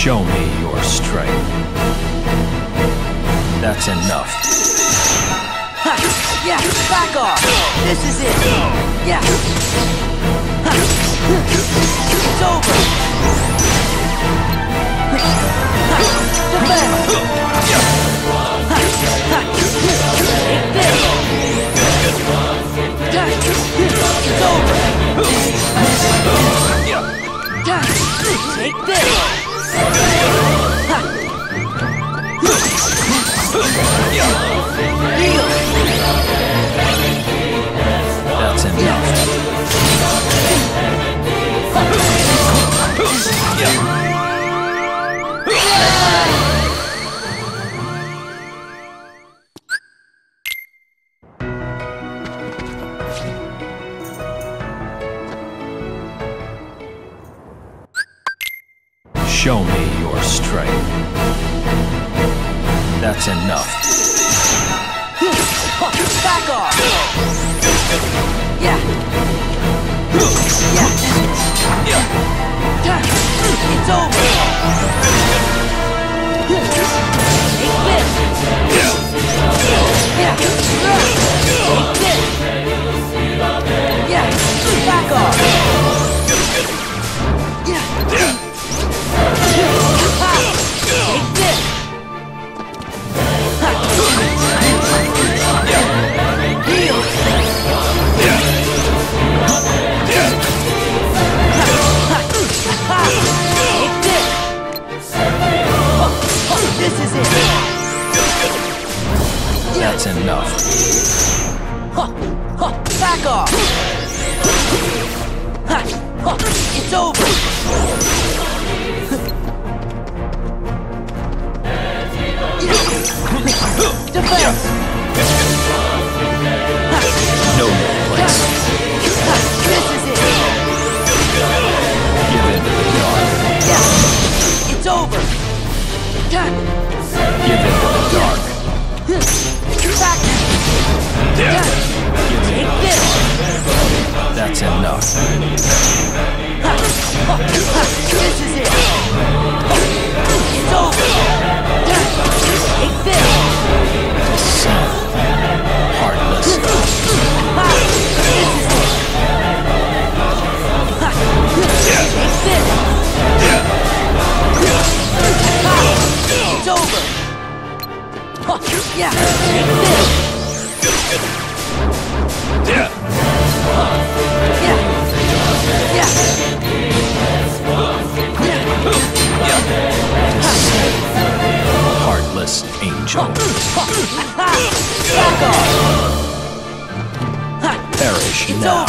Show me your strength. That's enough. Yeah, back off! This is it! Yeah! It's over! Ha! Defend! Show me your strength. That's enough. Back off! Yeah. Yeah. Back off! It's over! Defense! No more place. This is it! Give in to the dark. It's over! Give in to the dark. Back! Give Take in. this! That's enough. This is it! It's over! Take this! Descend. Heartless. This is it! Take this! It's over! Yeah! Take this! Yeah! Yeah! Heartless angel. Back off! Perish It's now.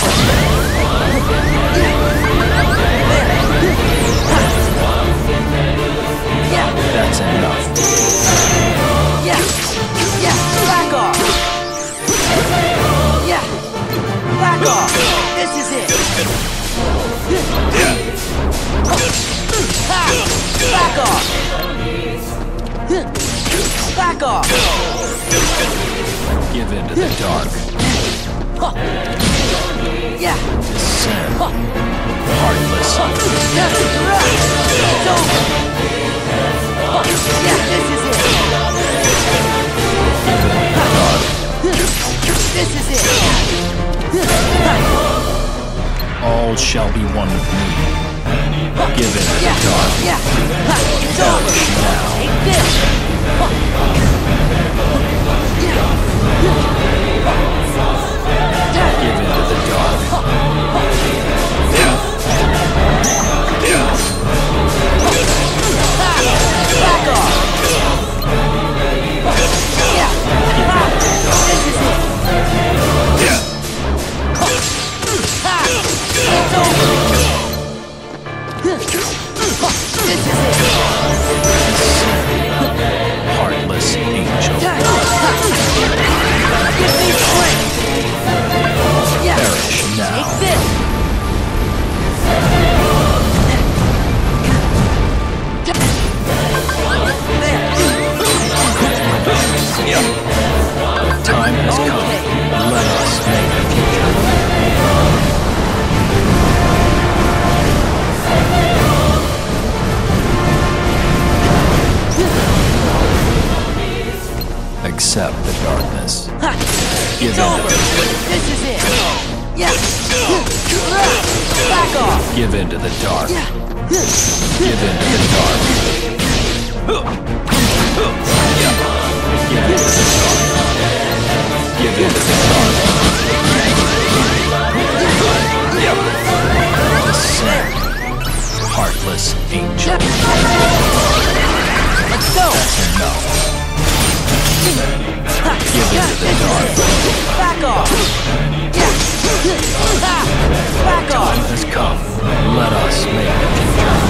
All shall be one with me. Give the Yeah! dark. Yeah! Ha, It's over! Take this! Give Time has come. Let us make the future. Accept the darkness. Give in to it. This is it. Yes. Back off. Give in to the dark. Give in to the dark. Heartless angel. Let's go! That's enough. Give in to the dark. Back off! Back off! Time has come. Let us make the